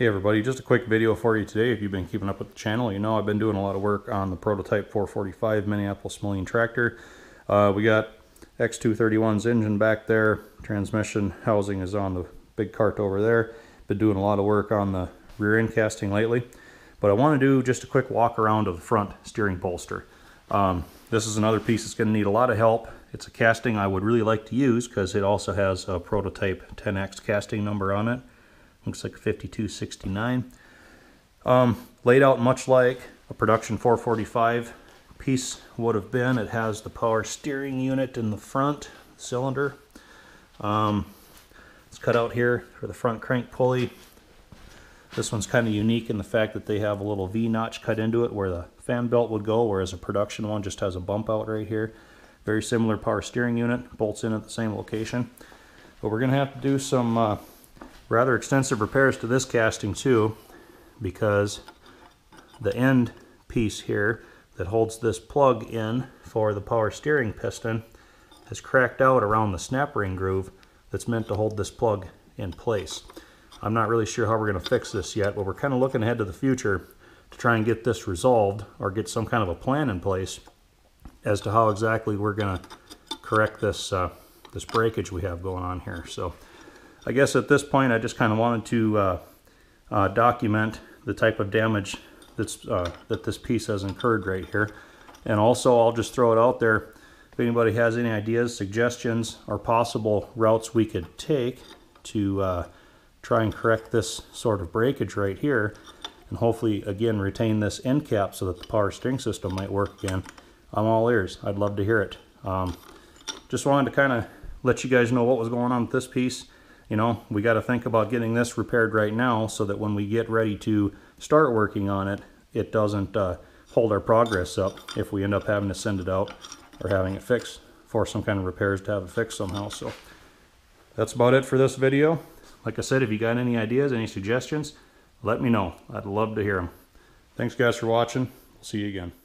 Hey everybody, just a quick video for you today. If you've been keeping up with the channel, you know I've been doing a lot of work on the prototype 445 Minneapolis Moline tractor. Uh, we got X231's engine back there. Transmission housing is on the big cart over there. Been doing a lot of work on the rear end casting lately. But I want to do just a quick walk around of the front steering bolster. Um, this is another piece that's going to need a lot of help. It's a casting I would really like to use because it also has a prototype 10X casting number on it. Looks like 5269. Um, laid out much like a production 445 piece would have been. It has the power steering unit in the front cylinder. Um, it's cut out here for the front crank pulley. This one's kind of unique in the fact that they have a little V notch cut into it where the fan belt would go, whereas a production one just has a bump out right here. Very similar power steering unit, bolts in at the same location. But we're going to have to do some uh, rather extensive repairs to this casting too because the end piece here that holds this plug in for the power steering piston has cracked out around the snap ring groove that's meant to hold this plug in place. I'm not really sure how we're going to fix this yet, but we're kind of looking ahead to the future to try and get this resolved or get some kind of a plan in place as to how exactly we're going to correct this uh, this breakage we have going on here. So I guess at this point I just kind of wanted to uh, uh, document the type of damage that's uh, that this piece has incurred right here. And also I'll just throw it out there if anybody has any ideas, suggestions, or possible routes we could take to uh, try and correct this sort of breakage right here and hopefully again retain this end cap so that the power steering system might work again. I'm all ears. I'd love to hear it. Um, just wanted to kind of let you guys know what was going on with this piece you know, we got to think about getting this repaired right now so that when we get ready to start working on it, it doesn't uh, hold our progress up if we end up having to send it out or having it fixed for some kind of repairs to have it fixed somehow. So that's about it for this video. Like I said, if you got any ideas, any suggestions, let me know. I'd love to hear them. Thanks guys for watching. See you again.